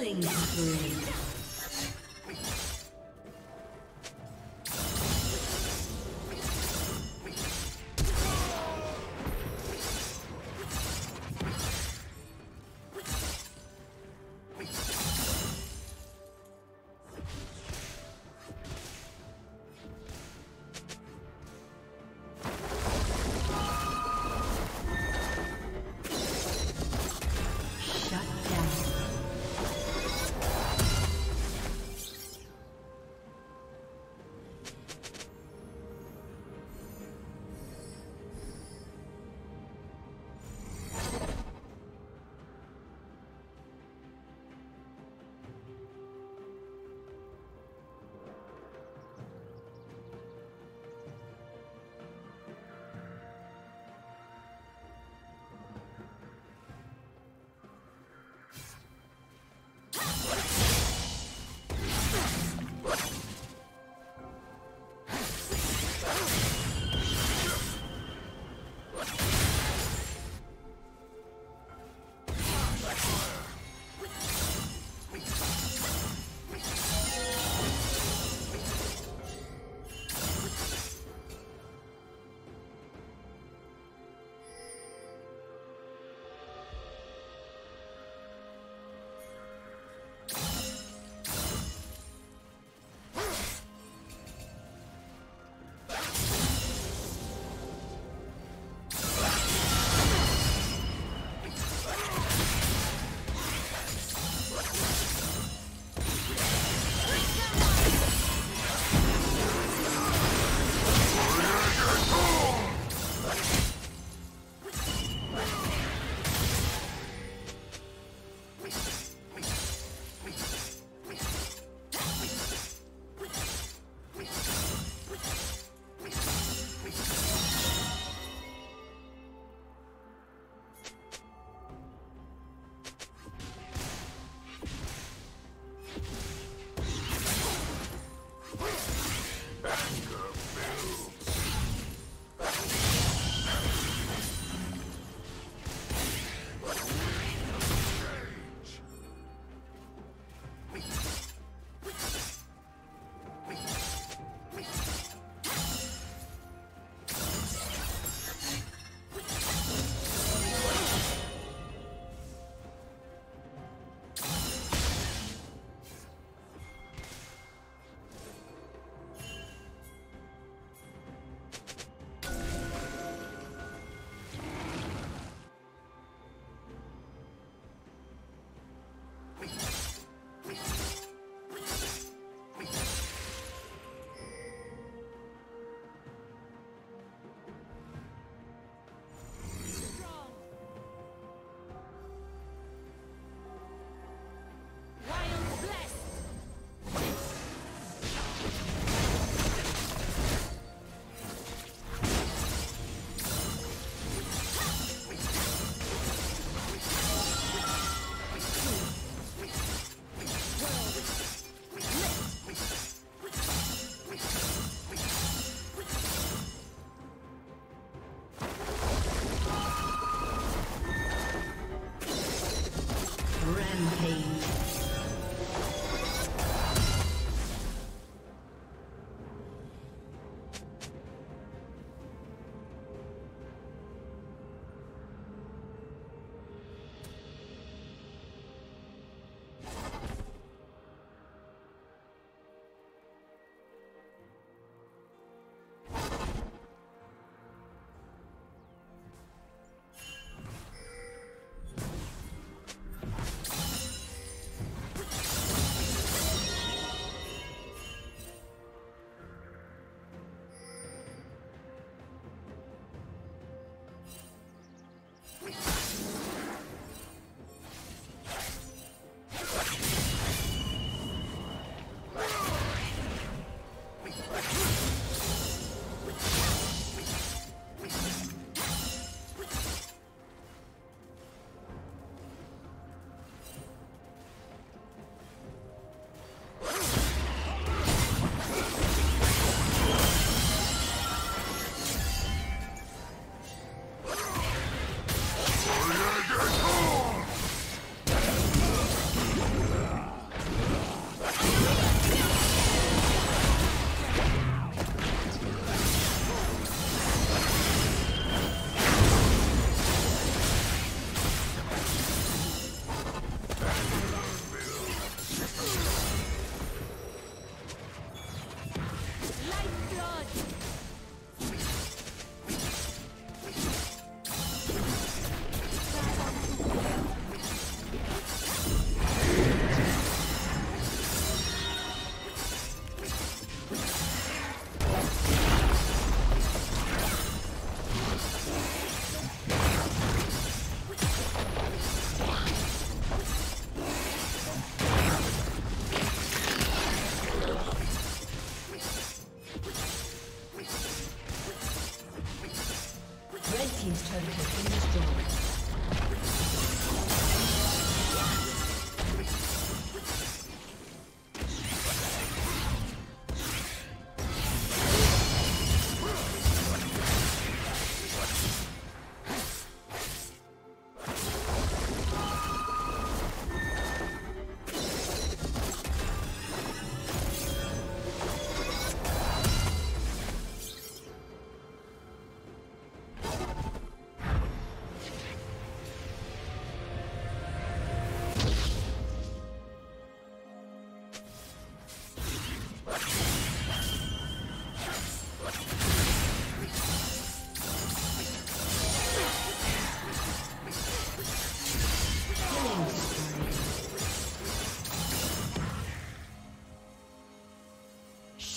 Killing spree.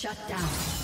Shut down.